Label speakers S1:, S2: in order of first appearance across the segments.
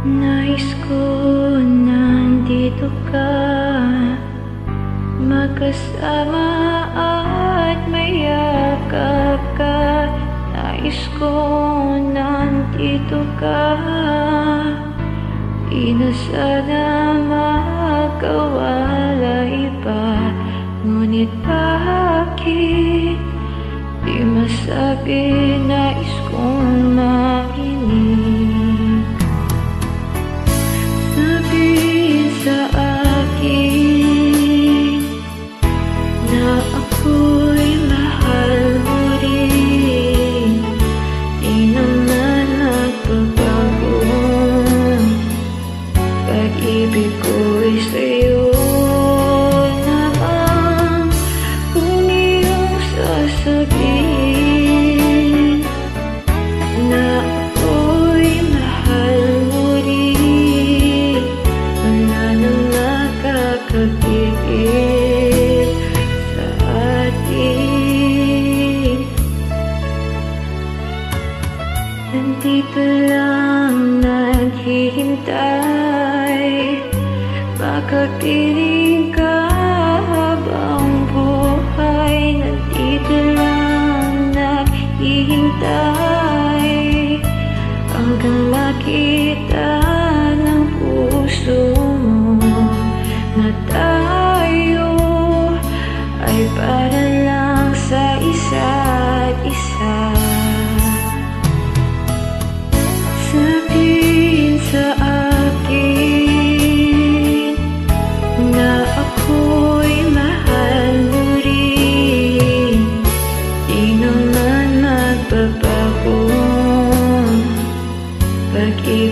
S1: Nais ko nandito ka. Magkasama at mayakap ka. Nais ko nandito ka. Di na sana magkawalay pa. Ngunit bakit? Di masabi nais kong Nandito lang naghihintay. Baka piling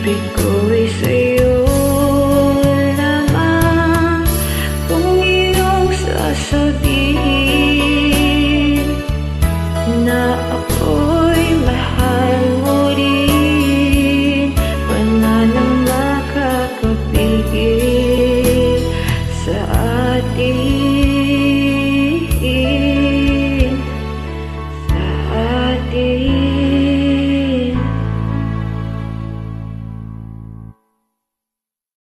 S1: baby.